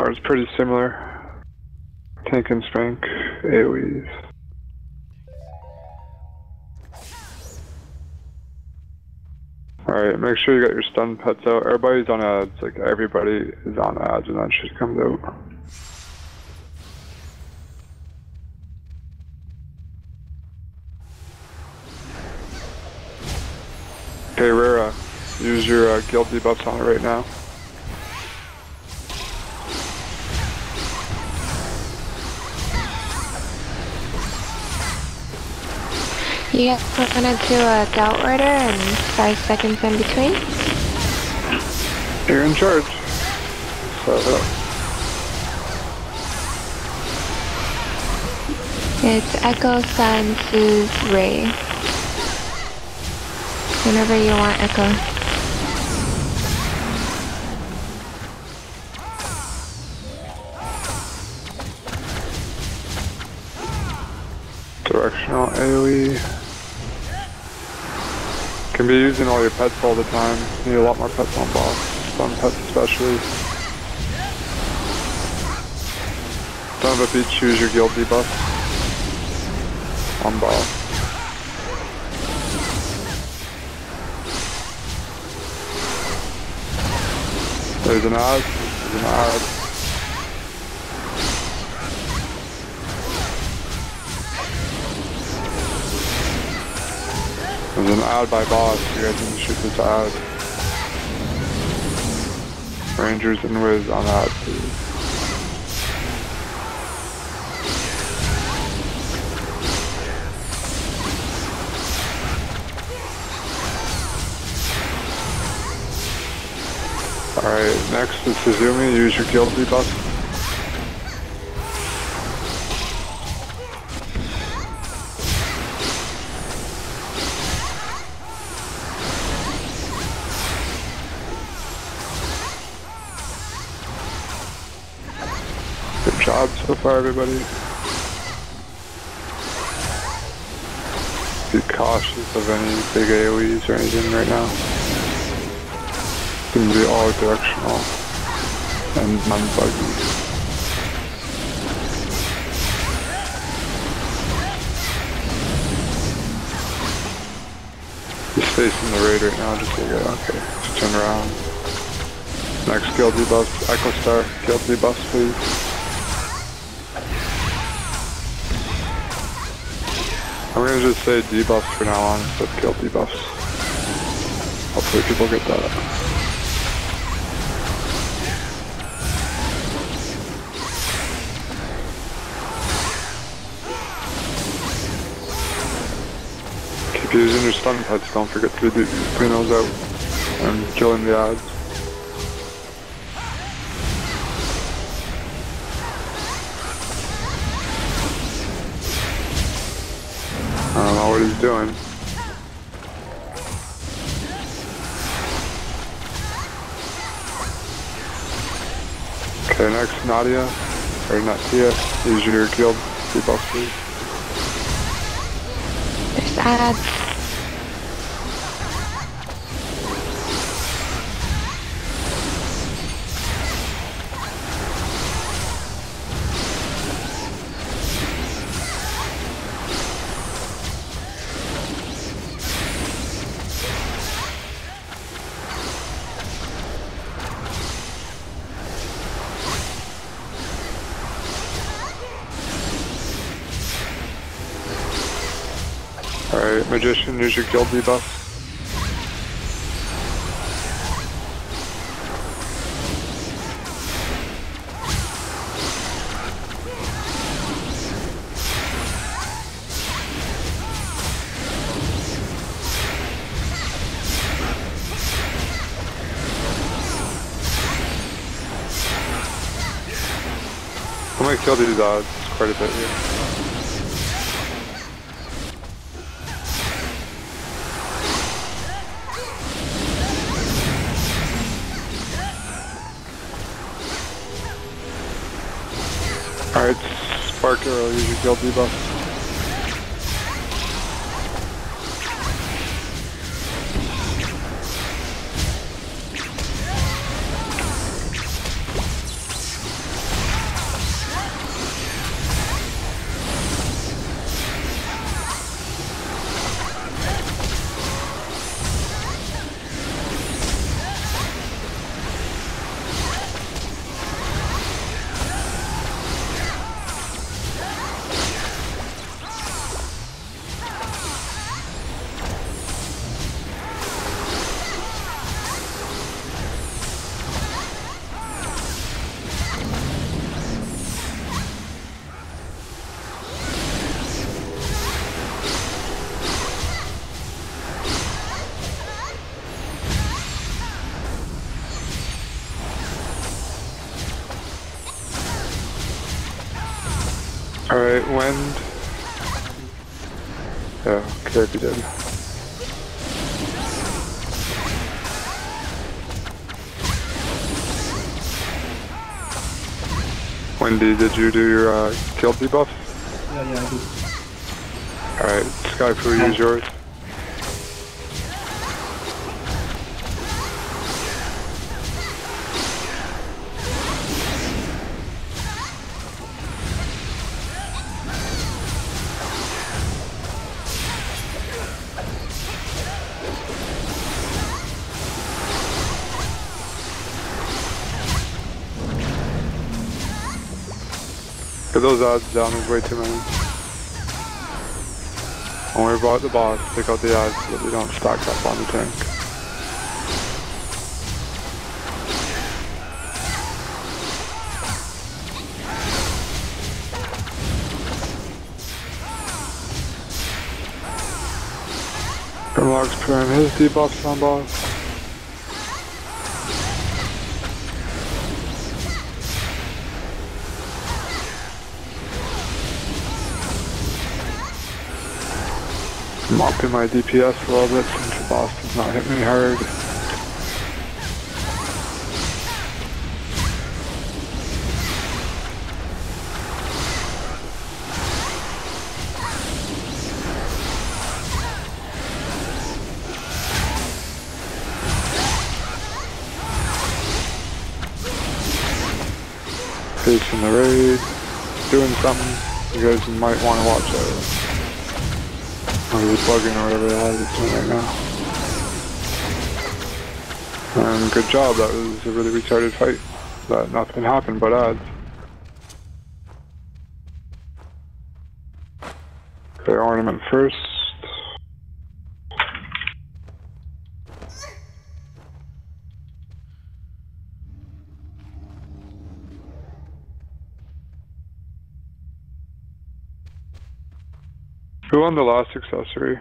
Ours pretty similar. Tank and spank, AoEs. Alright, make sure you got your stun pets out. Everybody's on ads, like everybody is on ads and that shit comes out. Okay, Rara, use your uh, guild on it right now. You guys wanna do a gout order and five seconds in between? You're in charge. So, uh, It's Echo, Sun, Suze, Ray. Whenever you want, Echo. directional AoE. You can be using all your pets all the time. Need a lot more pets on boss. some pets especially. Son of a bitch, choose your guild debuff. On boss. There's an ad. There's an. There's an ad by boss. You guys need to shoot this ad. Rangers and Wiz on ad, please. Alright, next is Suzumi. Use your guild debuff. Job so far, everybody. Be cautious of any big AoEs or anything right now. It's gonna be all directional and non-buggy. Just facing the raid right now, just you okay, just turn around. Next guild debuffs, Echo Star, guild debuffs please. I'm gonna just say debuffs for now on instead of guild debuffs. Hopefully people get that. Keep using your stun pets, don't forget to be those out and killing the odds. What he's doing. Okay, next Nadia, or not Tia, use your guild debuff please. There's ads. Alright, Magician, use your guild debuff. I'm gonna kill these odds quite a bit here. Spark Arrow, use debuff. Alright, wind. Yeah, Kirby did. Wendy, did you do your uh, kill debuff? Yeah, yeah, I do. Alright, Skyfu, use yours. Get those odds down, way too many. Don't worry about the boss, pick out the odds so that they don't stack up on the tank. Grimlock's putting his debuffs on boss. I'm upping my DPS a little bit since the boss does not hit me hard. Facing the raid, doing something. You guys might want to watch out. Or the plugin or whatever the hell it's doing right now. And good job, that was a really retarded fight. That nothing happened but ads. Okay, ornament first. Who won the last accessory?